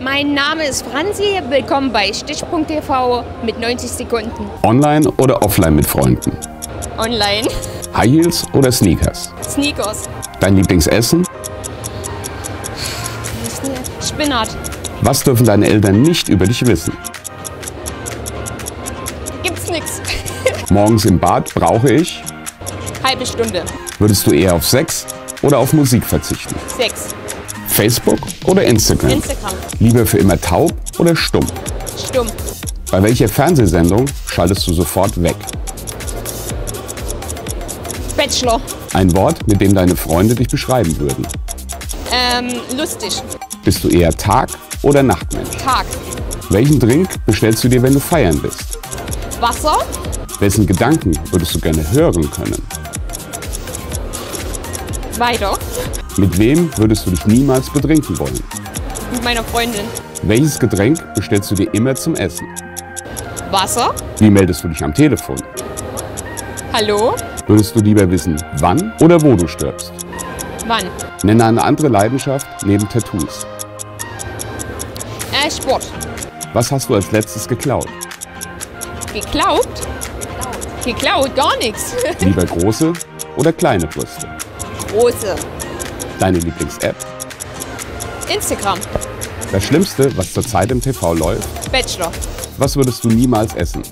Mein Name ist Franzi, willkommen bei Stich.tv mit 90 Sekunden. Online oder offline mit Freunden? Online. High Heels oder Sneakers? Sneakers. Dein Lieblingsessen? Spinat. Was dürfen deine Eltern nicht über dich wissen? Gibt's nix. Morgens im Bad brauche ich? Halbe Stunde. Würdest du eher auf Sex oder auf Musik verzichten? Sechs. Facebook oder Instagram? Instagram. Lieber für immer taub oder stumm? Stumm. Bei welcher Fernsehsendung schaltest du sofort weg? Bachelor. Ein Wort, mit dem deine Freunde dich beschreiben würden. Ähm, lustig. Bist du eher Tag- oder Nachtmensch? Tag. Welchen Drink bestellst du dir, wenn du feiern bist? Wasser. Wessen Gedanken würdest du gerne hören können? Weiter. Mit wem würdest du dich niemals betrinken wollen? Mit meiner Freundin. Welches Getränk bestellst du dir immer zum Essen? Wasser. Wie meldest du dich am Telefon? Hallo. Würdest du lieber wissen, wann oder wo du stirbst? Wann? Nenne eine andere Leidenschaft neben Tattoos. Äh, Sport. Was hast du als letztes geklaut? Geklaut? Geklaut? Gar nichts. Lieber große oder kleine Brüste? Große. Deine Lieblings-App? Instagram. Das Schlimmste, was zurzeit im TV läuft? Bachelor. Was würdest du niemals essen?